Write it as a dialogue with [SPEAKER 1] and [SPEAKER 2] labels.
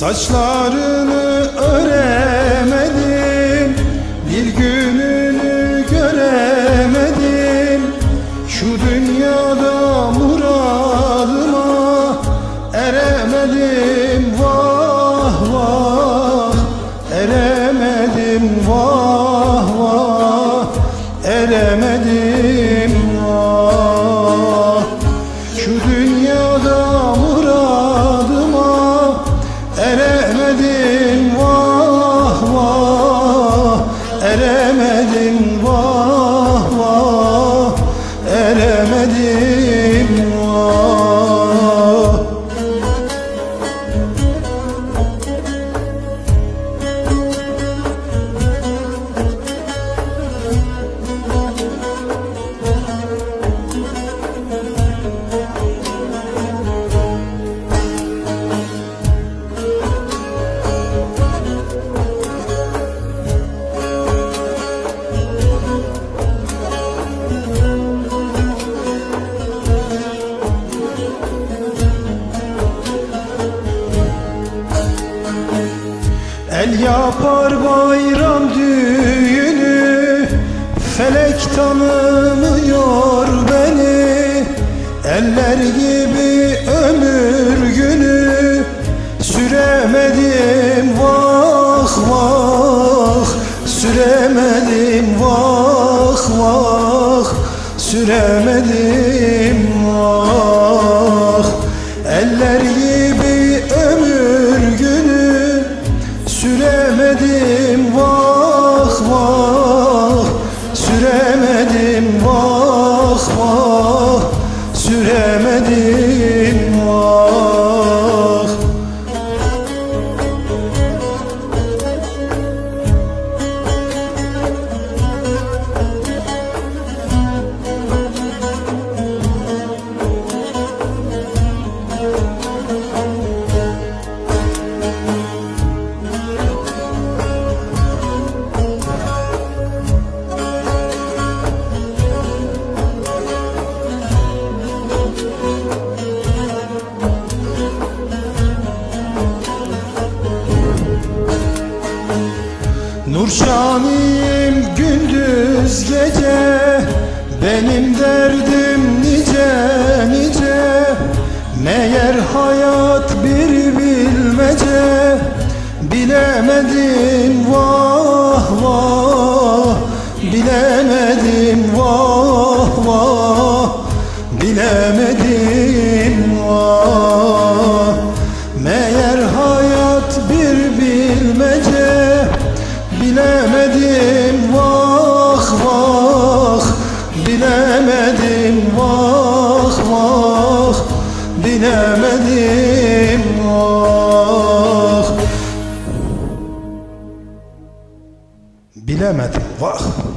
[SPEAKER 1] Saçlarını öremedim. Bir gününü Eremedim vah vah Eremedim El yapar bayram düğünü Felek tanımıyor beni. Eller gibi ömür günü Süremedim vah vah. Süremedim vah vah. Süremedim vah Yeah. Nurşaniyim gündüz gece Benim derdim nice nice. Meğer hayat bir bilmece Bilemedim vah vah. Bilemedim vah vah Bilemedim الإلى ما تبغى أخبر